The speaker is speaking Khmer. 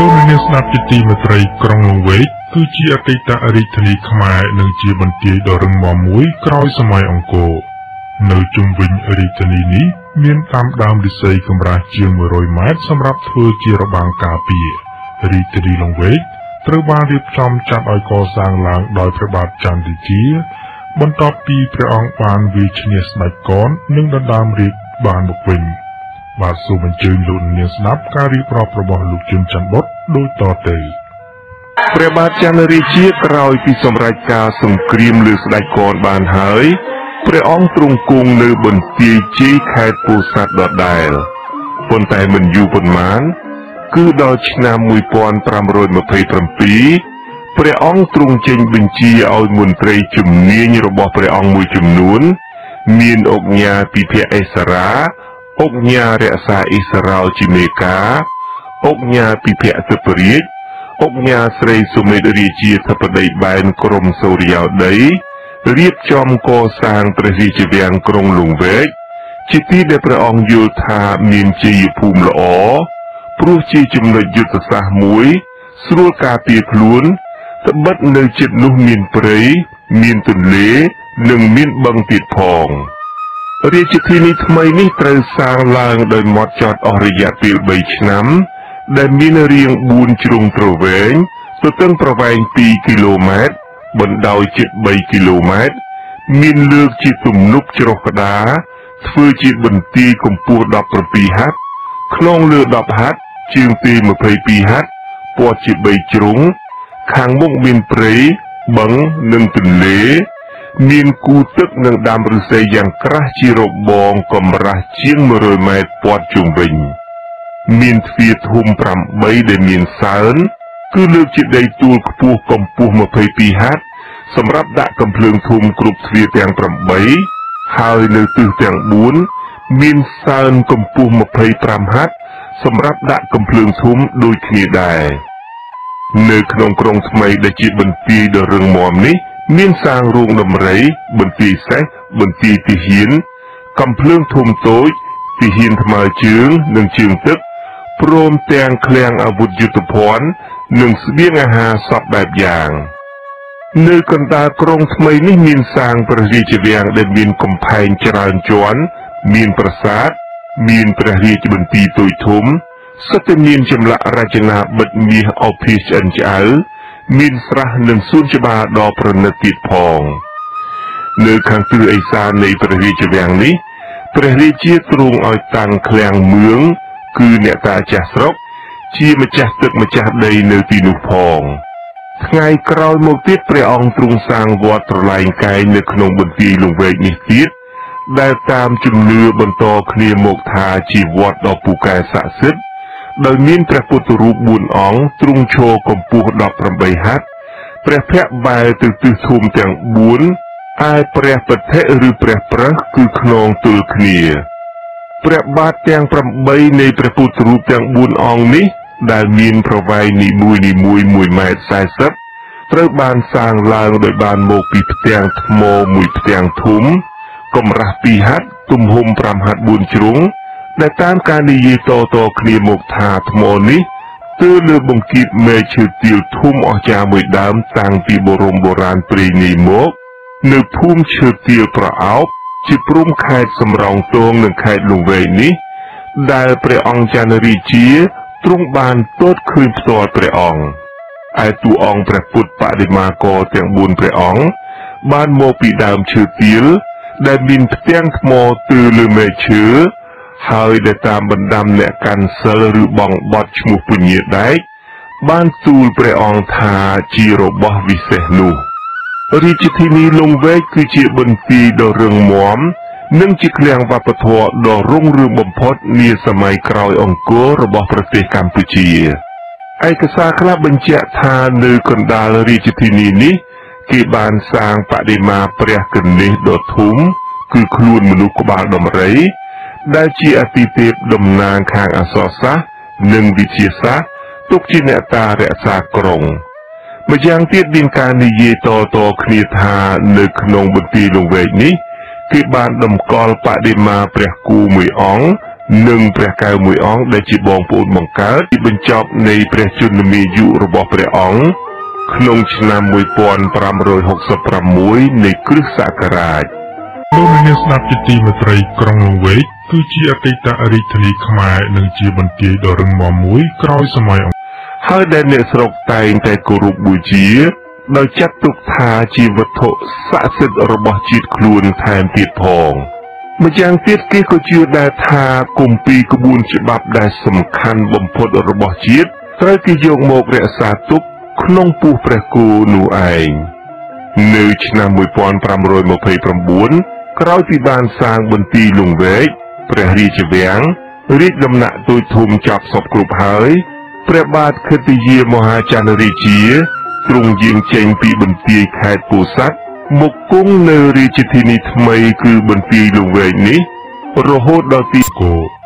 លោកនាងស្ដាប់ជាទីមេត្រីក្រុងលង្វែកគឺជាអតីតរាជធានីខ្មែរនិងជាបន្ទាយដ៏រឹងមាំមួយក្រោយសម័យអង្គរនៅជុំវិញរាជធានីនេះមានតាមដើមឫស្សីកម្រាស់ជាង100ម៉ែត្រសម្រាប់ធ្វើជារបាំងការពាររាជធានីលង្វែកត្រូវបានរៀបចំចាត់ឲ្យកសាងឡើងដោយព្រះបាទចន្ទរាជា បន្ទាប់ពីព្រះអង្គបានវាឈ្នះស្ដេចកននិងដណ្ដើមរាជបានមកវិញ បាទសូមអញ្ជើញលោកនាងស្ដាប់ការរៀបរាប់របស់លោកជុនច័ន្ទបុតដូចតទៅព្រះបាទចន្ទរាជាក្រោយពីសម្រេចការសង្គ្រាមលើស្ដេចកនបានហើយព្រះអង្គទ្រង់គង់នៅបន្ទាយជ័យខេត្តពោធិ៍សាត់ដដែលប៉ុន្តែមិនយូរប៉ុន្មានគឺដល់ឆ្នាំ1527ព្រះអង្គទ្រង់ចេញបញ្ជាឲ្យមន្ត្រីជំនាញរបស់ព្រះអង្គមួយចំនួន មានអុកញ៉ាពិភៈអេសរា អុកញ៉ារក្សាអ៊ីស្រាអែលជាមេការអុកញ៉ាពិភៈទិពរាជអុកញ៉ាស្រីសុមេតរាជាធិបតីបែនក្រមសូរិយោដីរៀបចំកសាងព្រះរាជវាំងក្រុងលង្វែកជាទីដែលព្រះអង្គយល់ថាមានជាយភូមិល្អព្រោះជាចំណុចយុទ្ធសាស្ត្រមួយ ស្រួលការពារខ្លួនត្បិតនៅជិតនោះមានព្រៃមានទន្លេ និងមានបឹងទៀតផង រាជធានីថ្មីនេះត្រូវសាងឡើងដោយម៉ត់ចត់អស់រយៈពេល3ឆ្នាំ ដែលមានរាង4ជ្រុងទ្រវែងទទឹងប្រវែង2គីឡូម៉ែត្របណ្ដោយជិត3គីឡូម៉ែត្រមានលើកជាទំនប់ច្រោះក្តារធ្វើជាបន្ទាយកម្ពស់17ហត្ថខ្នងលើ10ហត្ថជើងទី22ហត្ថព័ទ្ធជា3ជ្រុង ខាងមុខមានព្រៃបឹងនិងទន្លេ មានគូទឹកនិងដាំឫស្សីយ៉ាងក្រាស់ជារបងកម្រាស់ជាង100ម៉ែត្រព័ទ្ធជុំវិញ មានទ្វារធំ8ដែលមានសើន គឺលើកជាដីទួលខ្ពស់កម្ពស់22ហត្ថសម្រាប់ដាក់កំភ្លើងធំគ្រប់ទ្វារទាំង8ហើយនៅទិសទាំង4មានសើនកម្ពស់25ហត្ថសម្រាប់ដាក់កំភ្លើងធំដូចគ្នាដែរនៅក្នុងក្រុងថ្មីដែលជាបន្ទាយដ៏រឹងមាំនេះ មានសាងរូងដំរី បន្ទាយសេះបន្ទាយទាហាន កំភ្លើងធំតូចទាហានថ្មើរជើង និងជើងទឹកព្រមទាំងឃ្លាំងអាវុធយុទ្ធភ័ណ្ឌនិងស្បៀងអាហារសពបែបយ៉ាងនៅកណ្ដាលក្រុងថ្មីនេះមានសាងព្រះរាជវាំងដែលមានកំផែងច្រើនជាន់ មានប្រាសាទមានព្រះរាជបន្ទាយតូចធំសុទ្ធតែមានចម្លាក់រចនាបិទមាសអភិសឆ្អិនឆ្អៅ មានស្រះនិងសួនច្បារដ៏ប្រណិតទៀតផង នៅខាងទិសឦសាននៃព្រះរាជវាំងនេះព្រះរាជាទ្រង់ឲ្យតាំងឃ្លាំងមឿងគឺអ្នកតាចាស់ស្រុក ជាម្ចាស់ទឹកម្ចាស់ដីនៅទីនោះផងថ្ងៃក្រោយមកទៀតព្រះអង្គទ្រង់សាងវត្តត្រឡែងកែងនៅក្នុងបន្ទាយលង្វែកនេះទៀតដែលតាមជំនឿបន្តគ្នាមកថាជាវត្តដ៏ពូកែស័ក្តិសិទ្ធិ ដោយមានព្រះពុទ្ធរូប4អង្គទ្រង់ឈរកម្ពស់18ហត្ថព្រះភ័ក្ត្របែរទៅទិសធំទាំង4ឯព្រះពធិឬព្រះប្រឹសគឺខ្នងទល់គ្នាព្រះបាទទាំង8នៃព្រះពុទ្ធរូបទាំង4អង្គនេះ ដែលមានប្រវែងនីមួយនីមួយ1ម៉ែត្រ40ត្រូវបានសាងឡើងដោយបានមកពីផ្ទាំងថ្មមួយផ្ទាំងធំកម្រាស់2ហត្ថទំហំ5ហត្ថ4ជ្រុង ដែលតាមការនិយាយតតគ្នាមកថាថ្មនេះគឺលើបង្គាប់មែកឈើទាលធំអស្ចារ្យមួយដើមតាំងពីបរមបុរាណព្រេងនេះមក នៅភូមិឈើទាលប្រអោបជាព្រំខេត្តសំរោងទងនិងខេត្តលង្វែកនេះ ដែលព្រះអង្គចន្ទរាជាទ្រង់បានទតឃើញផ្ទាល់ព្រះអង្គឯតួអង្គព្រះពុទ្ធបដិមាករទាំង4ព្រះអង្គបានមកពីដើមឈើទាលដែលមានផ្ទាំងថ្មទើលើមែកឈើ ហើយដែលតាមបណ្ដាំអ្នកកាន់សិលឬបងបត់ឈ្មោះពញាដែកបានទូលព្រះអង្គថាជារបស់វិសេសនោះរាជធានីលង្វែកគឺជាបន្ទាយដ៏រឹងមាំនិងជាឃ្លាំងវប្បធម៌ដ៏រុងរឿងបំផុតនាសម័យក្រោយអង្គររបស់ប្រទេសកម្ពុជាឯកសារខ្លះបញ្ជាក់ថានៅកណ្ដាលរាជធានីនេះគេបានសាងបដិមាព្រះគណេសដ៏ធំគឺខ្លួនមនុស្សក្បាលដំរី ដែលជាអតិទេពតំណាងខាងអក្សរសាស្ត្រនិងវិទ្យាសាស្ត្រទុកជាអ្នកតារក្សាក្រុងម្យ៉ាងទៀតមានការនិយាយតតគ្នាថានៅក្នុងបន្ទាយលង្វែកនេះគេបានតម្កល់បដិមាព្រះគូមួយអង្គនិងព្រះកែវមួយអង្គដែលជាបងប្អូនបង្កើតទីបញ្ចប់នៃព្រះជន្មាយុរបស់ព្រះអង្គក្នុងឆ្នាំ1566នៃគ្រិស្តសករាជ លោកអ្នកស្ដាប់ជាទីមេត្រីក្រុងលង្វែកគឺជាអតីតរាជធានីខ្មែរនិងជាបន្ទាយដ៏រឹងមាំមួយក្រោយសម័យអង្គរហើយដែលអ្នកស្រុកតែងតែគោរពបូជាដោយចាត់ទុកថាជាវត្ថុស័ក្តិសិទ្ធិរបស់ជាតិខ្លួនថែមទៀតផងម្យ៉ាងទៀតគេក៏ជឿដែរថាគម្ពីរក្បួនច្បាប់ដែលសំខាន់បំផុតរបស់ជាតិត្រូវគេយកមករក្សាទុកក្នុងពោះព្រះគោនោះឯងនៅឆ្នាំ1529 ក្រោយពីបានសាងបន្ទាយលង្វែកព្រះរាជវាំងរាជដំណាក់ទូចធំចាប់សពគ្រប់ហើយព្រះបាទខិតយាមហាចន្ទរាជាទ្រង់យាងចេញពីបន្ទាយខេត្តពោធិ៍សាត់មកគង់នៅរាជធានីថ្មីគឺបន្ទាយលង្វែកនេះរហូតដល់ទីគោ